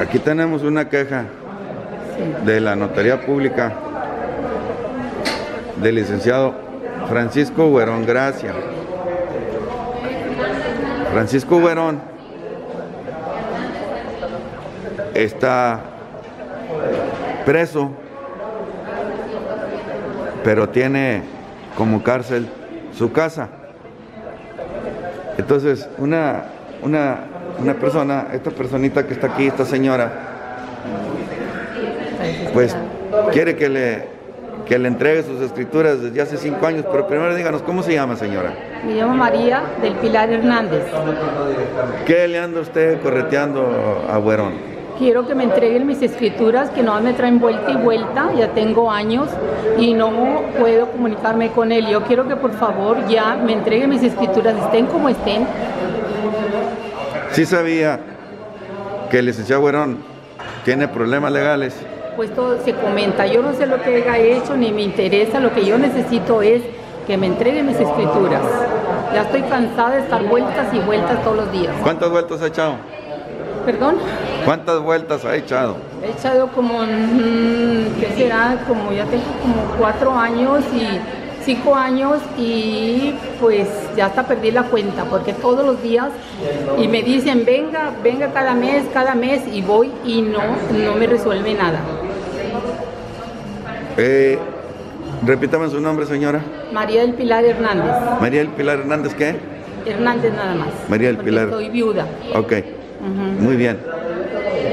Aquí tenemos una queja de la Notaría Pública del licenciado Francisco Huerón Gracia. Francisco Huerón está preso, pero tiene como cárcel su casa. Entonces, una, una, una persona, esta personita que está aquí, esta señora, pues quiere que le, que le entregue sus escrituras desde hace cinco años, pero primero díganos, ¿cómo se llama señora? Me llamo María del Pilar Hernández. ¿Qué le anda usted correteando a Huerón? Quiero que me entreguen mis escrituras, que no me traen vuelta y vuelta, ya tengo años y no puedo comunicarme con él. Yo quiero que por favor ya me entreguen mis escrituras, estén como estén. Sí sabía que el licenciado Huerón tiene problemas legales. Pues todo se comenta, yo no sé lo que haya hecho ni me interesa, lo que yo necesito es que me entreguen mis escrituras. Ya estoy cansada de estar vueltas y vueltas todos los días. ¿Cuántas vueltas ha echado? ¿Perdón? ¿Cuántas vueltas ha echado? He echado como, mm, ¿qué será? Como ya tengo como cuatro años y cinco años y pues ya hasta perdí la cuenta porque todos los días y me dicen venga, venga cada mes, cada mes y voy y no, no me resuelve nada. Eh, repítame su nombre, señora. María del Pilar Hernández. María del Pilar Hernández, ¿qué? Hernández nada más. María del Pilar. Soy viuda. Ok, muy bien.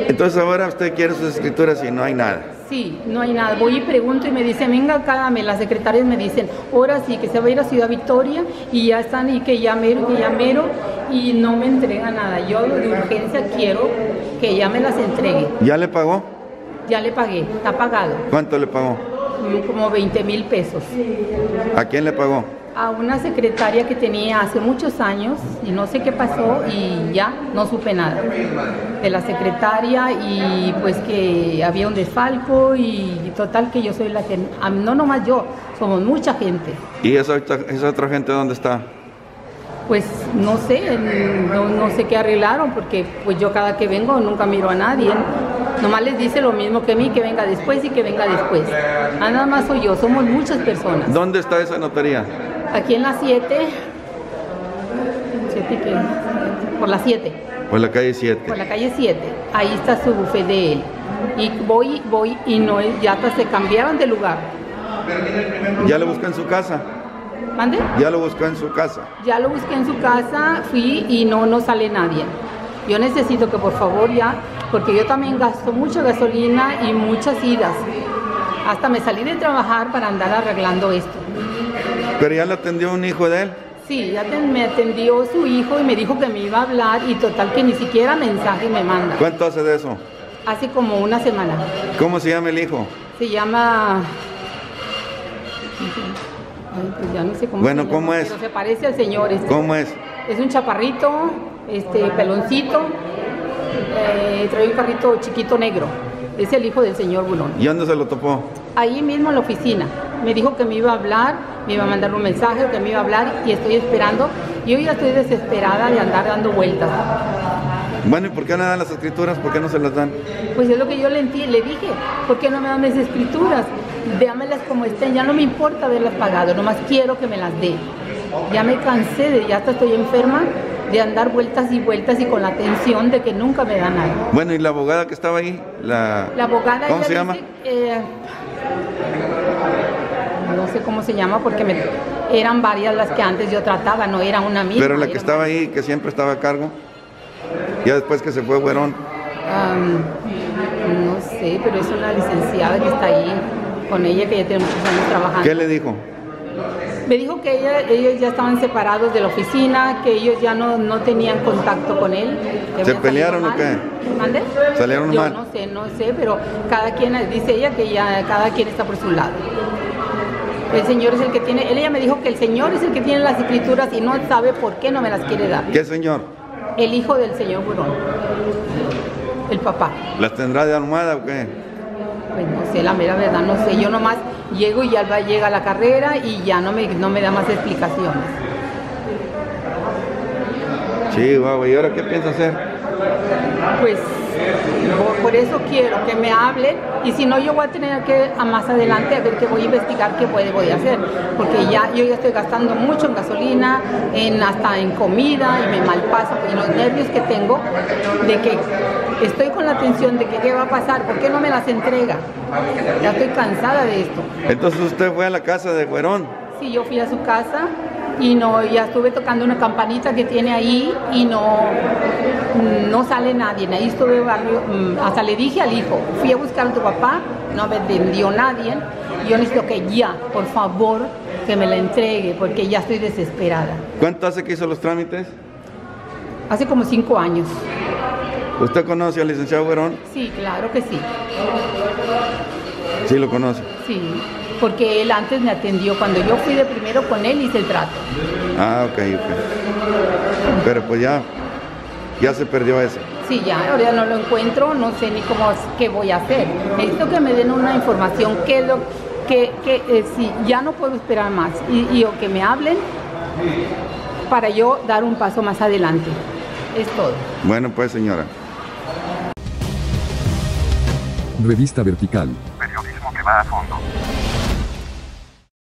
Entonces ahora usted quiere sus escrituras y no hay nada. Sí, no hay nada. Voy y pregunto y me dicen, venga mes. Las secretarias me dicen, ahora sí, que se va a ir a Ciudad Victoria y ya están y que ya mero, que ya mero y no me entrega nada. Yo de urgencia quiero que ya me las entregue. ¿Ya le pagó? Ya le pagué, está pagado, ¿Cuánto le pagó? como 20 mil pesos. ¿A quién le pagó? A una secretaria que tenía hace muchos años y no sé qué pasó y ya no supe nada de la secretaria y pues que había un desfalco y total que yo soy la que, no nomás yo, somos mucha gente. ¿Y esa, otra- esa otra gente dónde está? Pues no sé, no, no sé qué arreglaron porque pues yo cada que vengo nunca miro a nadie. Nomás les dice lo mismo que a mí, que venga después y que venga después. Ah, Nada más soy yo, somos muchas personas. ¿Dónde está esa notaría? Aquí en la 7, por la 7, Por la calle 7. por la calle 7, ahí está su buffet de él. Y voy, voy y no, ya hasta se cambiaron de lugar. ¿Ya lo buscó en su casa? ¿Mande? ¿Ya lo buscó en su casa? Ya lo busqué en su casa, fui y no, no sale nadie. Yo necesito que por favor ya, porque yo también gasto mucha gasolina y muchas idas. Hasta me salí de trabajar para andar arreglando esto. Pero ya lo atendió un hijo de él. Sí, ya te- me atendió su hijo y me dijo que me iba a hablar y total que ni siquiera mensaje me manda. ¿Cuánto hace de eso? Hace como una semana. ¿Cómo se llama el hijo? Se llama... Ay, pues ya no sé cómo Bueno, se llama, ¿cómo es? Pero se parece al señor. este. ¿Cómo es? Es un chaparrito, este, peloncito, eh, trae un carrito chiquito negro. Es el hijo del señor Bulón. ¿Y dónde se lo topó? Ahí mismo en la oficina. Me dijo que me iba a hablar, me iba a mandar un mensaje, que me iba a hablar y estoy esperando. Yo ya estoy desesperada de andar dando vueltas. Bueno, ¿y por qué no dan las escrituras? ¿Por qué no se las dan? Pues es lo que yo le, le dije. ¿Por qué no me dan mis escrituras? Déamelas como estén. Ya no me importa haberlas pagado, nomás quiero que me las dé. Ya me cansé de, ya hasta estoy enferma de andar vueltas y vueltas y con la tensión de que nunca me da nada. Bueno, ¿y la abogada que estaba ahí? La, La abogada ¿Cómo se llama? dice, eh, no sé cómo se llama porque me, eran varias las que antes yo trataba, no era una misma. Pero la que estaba ahí, que siempre estaba a cargo. Ya después que se fue Güerón. No sé, pero es una licenciada que está ahí con ella que ya tiene muchos años trabajando. ¿Qué le dijo? Me dijo que ella- ellos ya estaban separados de la oficina, que ellos ya no, no tenían contacto con él. ¿Se pelearon o qué? ¿Mande? ¿Salieron Yo mal? no sé, no sé, pero cada quien, dice ella que ya cada quien está por su lado. El Señor es el que tiene, ella me dijo que el Señor es el que tiene las escrituras y no sabe por qué no me las quiere dar. ¿Qué señor? El hijo del Señor Burón, el papá. ¿Las tendrá de almohada o qué? Pues no sé, la mera verdad, no sé. Yo nomás llego y ya va, llega la carrera y ya no me, no me da más explicaciones. Sí, guau, ¿y ahora qué piensa hacer? Pues por, eso quiero que me hablen y si no yo voy a tener que a más adelante a ver qué voy a investigar qué puede, voy a hacer porque ya yo ya estoy gastando mucho en gasolina en hasta en comida y me malpaso y los nervios que tengo de que estoy con la tensión de que qué va a pasar por qué no me las entrega ya estoy cansada de esto. Entonces usted fue a la casa de Güerón. Sí, yo fui a su casa y no, ya estuve tocando una campanita que tiene ahí y no, no sale nadie. Ahí estuve barrio, mm, hasta le dije al hijo, fui a buscar a tu papá, no me atendió nadie. Yo necesito que ya, por favor, que me la entregue porque ya estoy desesperada. ¿Cuánto hace que hizo los trámites? Hace como cinco años. ¿Usted conoce al licenciado Güerón? Sí, claro que sí. Sí, lo conoce. Sí, porque él antes me atendió. Cuando yo fui de primero con él hice el trato. Ah, ok, ok. Pero pues ya, ya se perdió ese. Sí, ya, ahora no lo encuentro, no sé ni cómo, qué voy a hacer. Necesito que me den una información, qué es lo que, que eh, si ya no puedo esperar más y, y o que me hablen para yo dar un paso más adelante. Es todo. Bueno, pues señora. Revista Vertical. Periodismo que va a fondo.